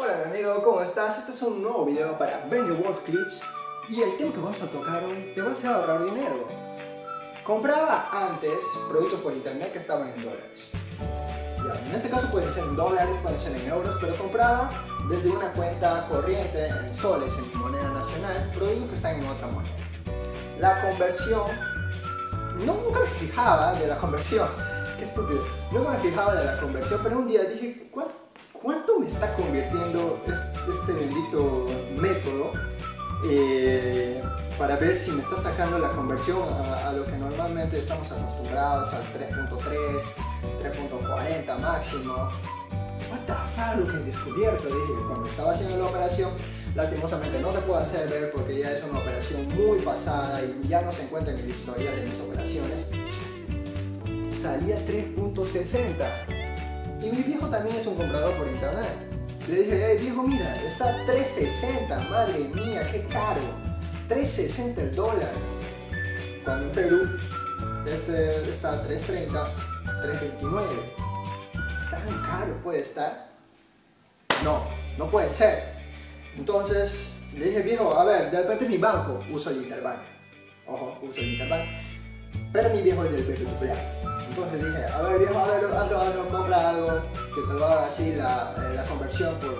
Hola mi amigo, ¿cómo estás? Este es un nuevo video para Venue World Clips y el tema que vamos a tocar hoy te va a ahorrar dinero. Compraba antes productos por internet que estaban en dólares. Ya, en este caso pueden ser en dólares, pueden ser en euros, pero compraba desde una cuenta corriente en soles, en moneda nacional, productos que están en otra moneda. La conversión, no, nunca me fijaba de la conversión, qué estúpido, nunca me fijaba de la conversión, pero un día dije, ¿cuánto? ¿Cuánto me está convirtiendo este, bendito método eh, para ver si me está sacando la conversión a, lo que normalmente estamos acostumbrados, al 3.3, 3.40 máximo? What the fuck, lo que he descubierto, dije, cuando estaba haciendo la operación, lastimosamente no te puedo hacer ver porque ya es una operación muy pasada y ya no se encuentra en el historial de mis operaciones, salía 3.60 y mi viejo también es un comprador por internet. Le dije, hey viejo, mira, está 3.60, madre mía, qué caro. 3.60 el dólar. Cuando en Perú este está 3.30, 3.29. ¿Tan caro puede estar? No, no puede ser. Entonces le dije, viejo, a ver, de repente mi banco, uso el Interbank. Ojo, uso el Interbank. Pero mi viejo es del BBVA. Entonces dije, a ver viejo, a ver, ando, compra algo que te lo haga así la, eh, la conversión por,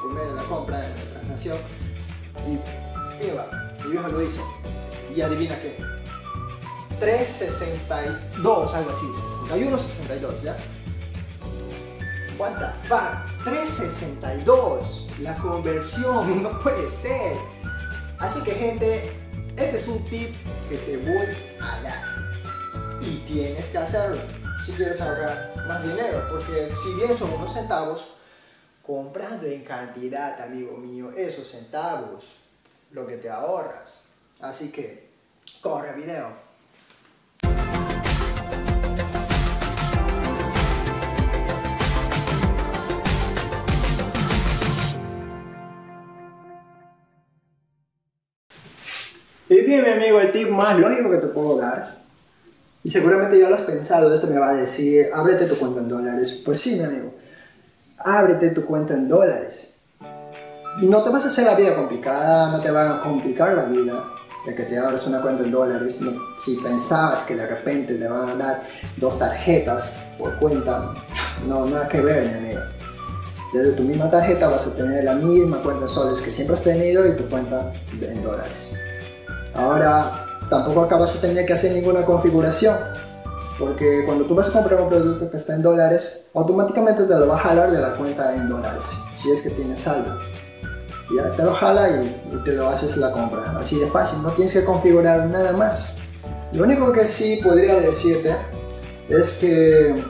por, medio de la compra, de la transacción. Y iba, mi viejo lo hizo. Y adivina qué. 362, algo así, 61, 62, ¿ya? What the fuck, 362, la conversión, no puede ser. Así que gente, este es un tip que te voy a dar y tienes que hacerlo si quieres ahorrar más dinero, porque si bien son unos centavos, comprando en cantidad, amigo mío, esos centavos, lo que te ahorras. Así que, corre video. Y bien, mi amigo, el tip más lógico que te puedo dar y seguramente ya lo has pensado, esto me va a decir, ábrete tu cuenta en dólares. Pues sí, mi amigo, ábrete tu cuenta en dólares. No te vas a hacer la vida complicada, no te va a complicar la vida de que te abras una cuenta en dólares. si pensabas que de repente te van a dar dos tarjetas por cuenta, no, nada que ver, mi amigo. Desde tu misma tarjeta vas a tener la misma cuenta en soles que siempre has tenido y tu cuenta en dólares. Ahora, tampoco acabas de tener que hacer ninguna configuración. Porque cuando tú vas a comprar un producto que está en dólares, automáticamente te lo va a jalar de la cuenta en dólares, si es que tienes saldo. Ya te lo jala y, te lo haces la compra. Así de fácil, no tienes que configurar nada más. Lo único que sí podría decirte es que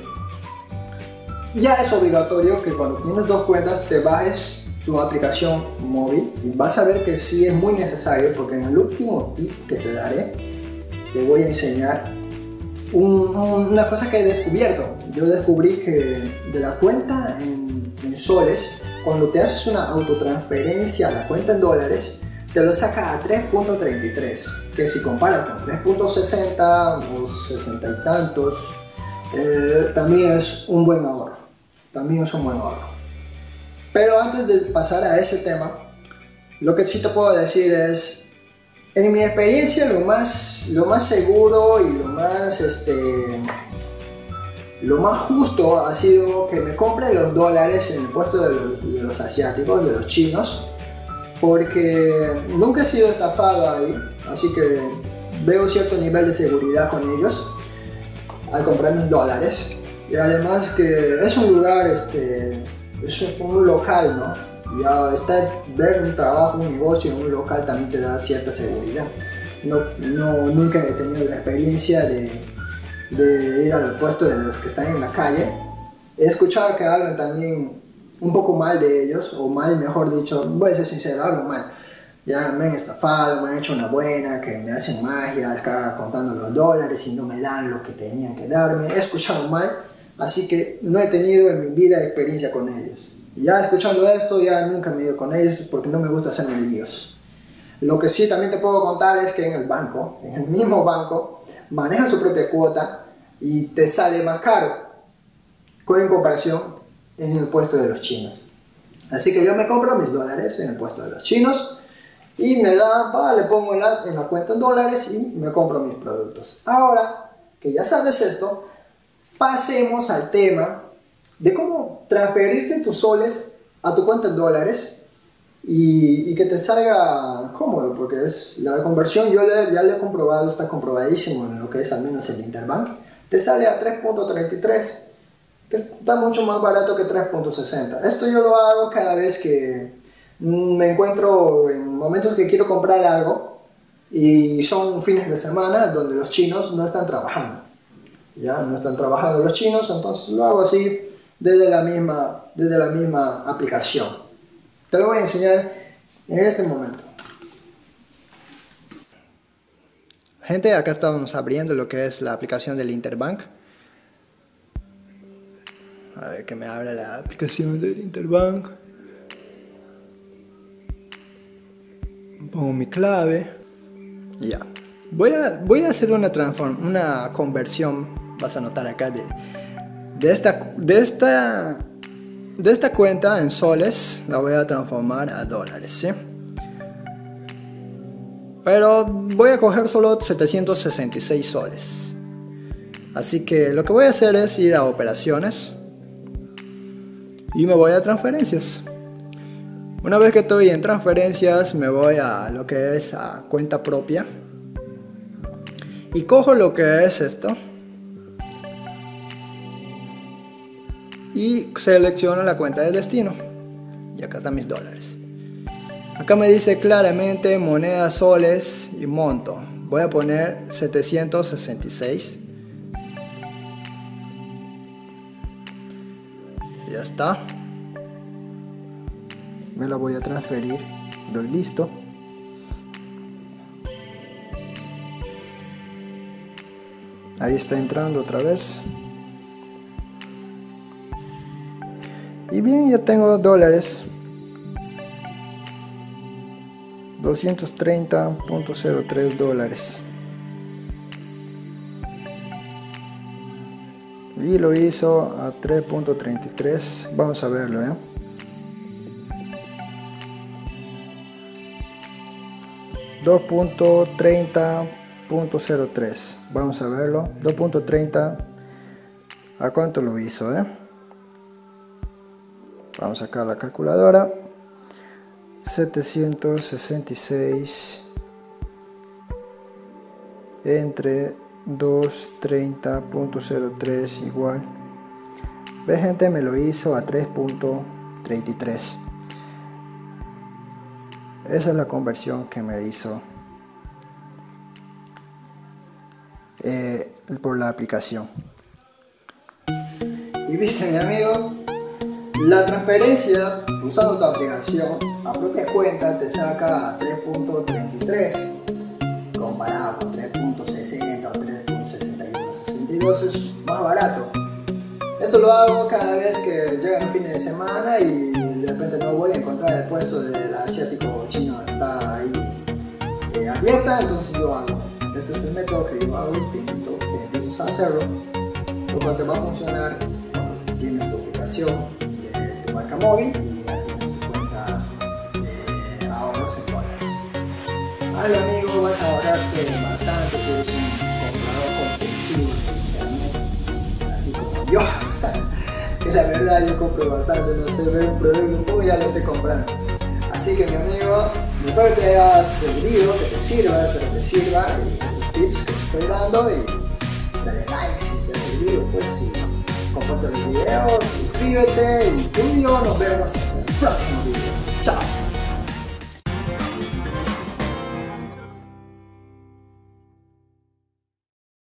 ya es obligatorio que cuando tienes dos cuentas te bajes tu aplicación móvil vas a ver que sí es muy necesario porque en el último tip que te daré te voy a enseñar una cosa que he descubierto. Yo descubrí que de la cuenta en, en soles, cuando te haces una autotransferencia a la cuenta en dólares, te lo saca a 3.33, que si comparas con 3.60 o 60 y tantos, eh, también es un buen ahorro. También es un buen ahorro. Pero antes de pasar a ese tema, lo que sí te puedo decir es, en mi experiencia lo más, lo más seguro y lo más, este, lo más justo ha sido que me compre los dólares en el puesto de los, de los asiáticos, de los chinos, porque nunca he sido estafado ahí, así que veo cierto nivel de seguridad con ellos al comprar mis dólares. Y además que es un lugar este, es un local, ¿no? Ya estar, ver un trabajo, un negocio en un local también te da cierta seguridad. No, no, nunca he tenido la experiencia de, de ir al puesto de los que están en la calle. He escuchado que hablan también un poco mal de ellos, o mal, mejor dicho, voy a ser sincero, hablo mal. Ya me han estafado, me han hecho una buena, que me hacen magia, acá contando los dólares y no me dan lo que tenían que darme. He escuchado mal Así que no he tenido en mi vida experiencia con ellos. Ya escuchando esto, ya nunca me he ido con ellos porque no me gusta hacerme líos. Lo que sí también te puedo contar es que en el banco, en el mismo banco, manejan su propia cuota y te sale más caro en comparación en el puesto de los chinos. Así que yo me compro mis dólares en el puesto de los chinos y me da, va, le pongo en la, en la cuenta en dólares y me compro mis productos. Ahora que ya sabes esto, pasemos al tema de cómo transferirte tus soles a tu cuenta en dólares y, que te salga cómodo, porque es la conversión, yo ya le he comprobado, está comprobadísimo en lo que es al menos el Interbank, te sale a 3.33, que está mucho más barato que 3.60. Esto yo lo hago cada vez que me encuentro en momentos que quiero comprar algo y son fines de semana donde los chinos no están trabajando. Ya no están trabajando los chinos, entonces lo hago así desde la misma, desde la misma aplicación. Te lo voy a enseñar en este momento. Gente, acá estamos abriendo lo que es la aplicación del Interbank. A ver que me abra la aplicación del Interbank. pongo mi clave, ya. Voy a, voy a hacer una, transform, una conversión, vas a notar acá, de, de, esta, de, esta, de esta cuenta en soles, la voy a transformar a dólares, ¿sí? Pero voy a coger solo 766 soles. Así que lo que voy a hacer es ir a operaciones y me voy a transferencias. Una vez que estoy en transferencias me voy a lo que es a cuenta propia y cojo lo que es esto y selecciono la cuenta de destino. Y acá están mis dólares. Acá me dice claramente moneda soles y monto. Voy a poner 766 ya está. Me la voy a transferir. Doy listo. Ahí está entrando otra vez y bien ya tengo dólares. 230.03 dólares. Y lo hizo a 3.33 vamos a verlo ¿eh? 2.30.03 vamos a verlo. 2.30 a cuánto lo hizo eh? Vamos a sacar la calculadora. 766 entre 230.03 igual. Ve gente me lo hizo a 3.33 esa es la conversión que me hizo eh, por la aplicación. Y viste mi amigo, la transferencia usando tu aplicación a propia cuenta te saca a 3.33 comparado con 3.60 o 3.61, es más barato. Esto lo hago cada vez que llega un fin de semana y de repente no voy a encontrar el puesto del asiático chino está ahí eh, abierta, entonces yo hago. Este es el método que yo hago y te invito que empieces a hacerlo, lo cual te va a funcionar cuando tienes tu aplicación marca móvil y ya tienes tu cuenta de ahorros en dólares. Amigo, vas a ahorrarte bastante si eres un comprador compulsivo así como yo. que la verdad yo compro bastante, no sé, veo un producto, ya lo estoy comprando. Así que mi amigo, espero que te haya servido, que te sirva, que te sirva y estos tips que te estoy dando y dale like si te ha servido, pues y comparte el video, suscríbete y tú y yo nos vemos en el próximo video.